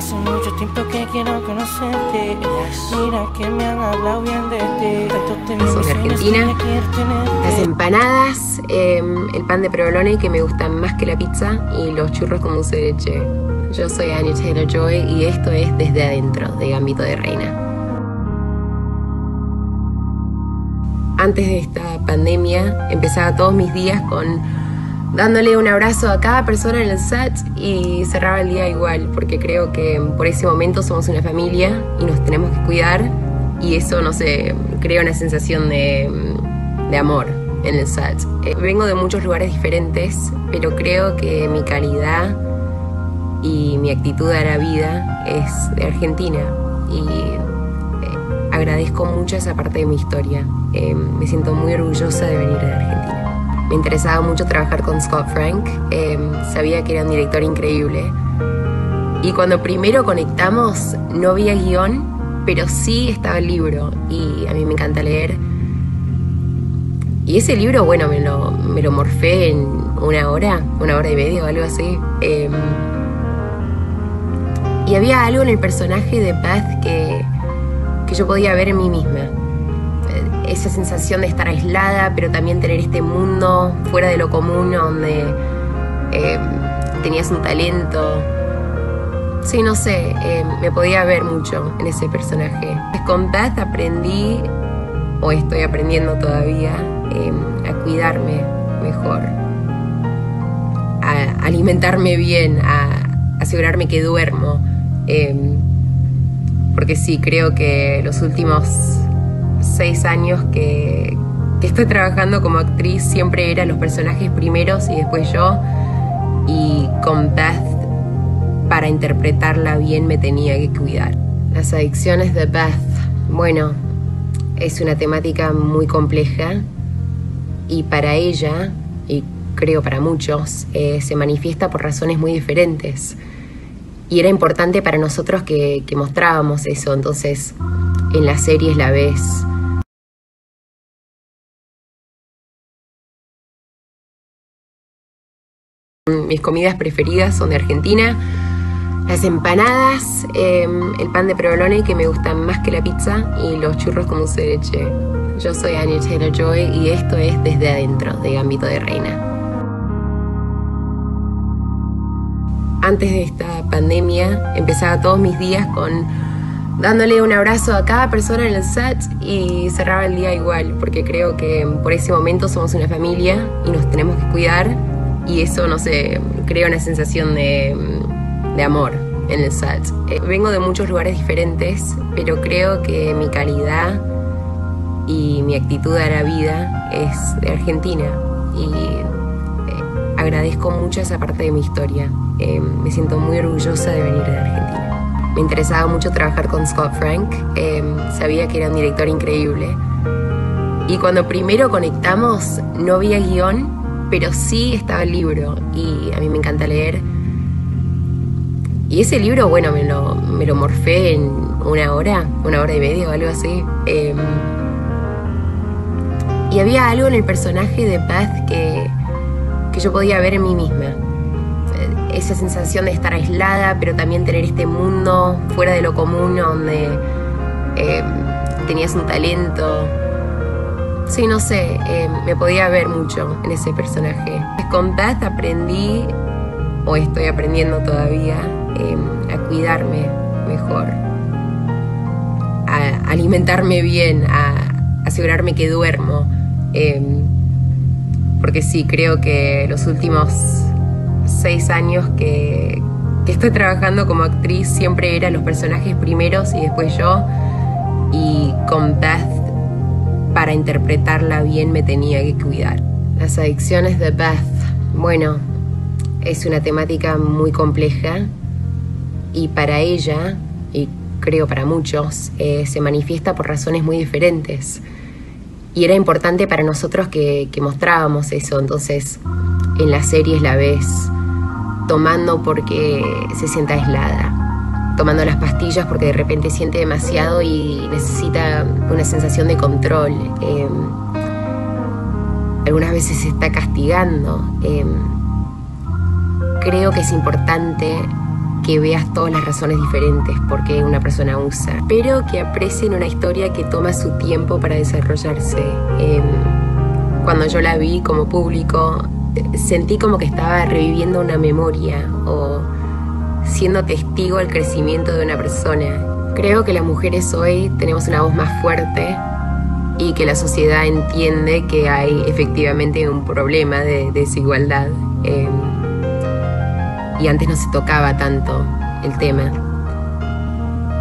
tiempo que quiero conocerte. Mira que me han hablado bien de ti. Sos de Argentina. Las empanadas, em, el pan de provolone que me gustan más que la pizza y los churros con dulce de leche. Yo soy Anya Taylor Joy y esto es Desde Adentro de Gambito de Reina. Antes de esta pandemia empezaba todos mis días con dándole un abrazo a cada persona en el set y cerraba el día igual, porque creo que por ese momento somos una familia y nos tenemos que cuidar y eso, no sé, crea una sensación de, amor en el set. Eh, vengo de muchos lugares diferentes, pero creo que mi calidad y mi actitud a la vida es de Argentina y eh, agradezco mucho esa parte de mi historia. Eh, me siento muy orgullosa de venir de Argentina. Me interesaba mucho trabajar con Scott Frank, em, sabía que era un director increíble. Y cuando primero conectamos, no había guion, pero sí estaba el libro y a mí me encanta leer. Y ese libro, bueno, me lo, me lo morfé en una hora, una hora y media o algo así. Em, y había algo en el personaje de Beth que, que yo podía ver en mí misma esa sensación de estar aislada, pero también tener este mundo fuera de lo común donde eh, tenías un talento. Sí, no sé, eh, me podía ver mucho en ese personaje. Con Beth aprendí, o estoy aprendiendo todavía, eh, a cuidarme mejor, a alimentarme bien, a asegurarme que duermo. porque sí, creo que los últimos seis años que, estoy trabajando como actriz siempre eran los personajes primeros y después yo. Y con Beth, para interpretarla bien, me tenía que cuidar. Las adicciones de Beth, bueno, es una temática muy compleja y para ella, y creo para muchos, eh, se manifiesta por razones muy diferentes. Y era importante para nosotros que, que mostrábamos eso, entonces en las series la ves Mis comidas preferidas son de Argentina. Las empanadas, em, el pan de provolone que me gustan más que la pizza y los churros con dulce de. Yo soy Anya Taylor Joy y esto es Desde Adentro de Gambito de Reina. Antes de esta pandemia empezaba todos mis días con dándole un abrazo a cada persona en el set y cerraba el día igual, porque creo que por ese momento somos una familia y nos tenemos que cuidar y eso, no sé, crea una sensación de, amor en el set. Eh, vengo de muchos lugares diferentes, pero creo que mi calidad y mi actitud a la vida es de Argentina y eh, agradezco mucho esa parte de mi historia. Eh, me siento muy orgullosa de venir de Argentina. Me interesaba mucho trabajar con Scott Frank, sabía que era un director increíble. Y cuando primero conectamos, no había guion, pero sí estaba el libro y a mí me encanta leer. Y ese libro, bueno, me lo, me lo morfé en una hora, una hora y media o algo así. Em, y había algo en el personaje de Beth que, que yo podía ver en mí misma. Esa sensación de estar aislada, pero también tener este mundo fuera de lo común donde em, tenías un talento, Sí, no sé, eh, me podía ver mucho en ese personaje. Con Beth aprendí, o estoy aprendiendo todavía, em, a cuidarme mejor, a alimentarme bien, a asegurarme que duermo. Em, porque sí, creo que los últimos seis años que, que estoy trabajando como actriz siempre eran los personajes primeros y después yo. Y con Beth para interpretarla bien me tenía que cuidar. Las adicciones de Beth, bueno, es una temática muy compleja y para ella, y creo para muchos, eh, se manifiesta por razones muy diferentes. Y era importante para nosotros que, que mostrábamos eso, entonces en las series la ves tomando porque se sienta aislada tomando las pastillas porque de repente siente demasiado y necesita una sensación de control. Em, algunas veces se está castigando. Em, creo que es importante que veas todas las razones diferentes por qué una persona usa, pero que aprecien una historia que toma su tiempo para desarrollarse. Em, cuando yo la vi como público, sentí como que estaba reviviendo una memoria o siendo testigo del crecimiento de una persona. Creo que las mujeres hoy tenemos una voz más fuerte y que la sociedad entiende que hay efectivamente un problema de desigualdad. Em, y antes no se tocaba tanto el tema.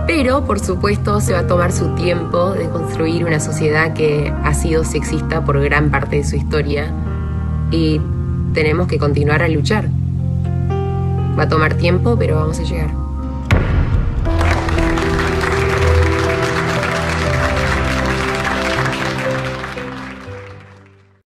Pero, por supuesto, se va a tomar su tiempo de construir una sociedad que ha sido sexista por gran parte de su historia y tenemos que continuar a luchar. Va a tomar tiempo, pero vamos a llegar.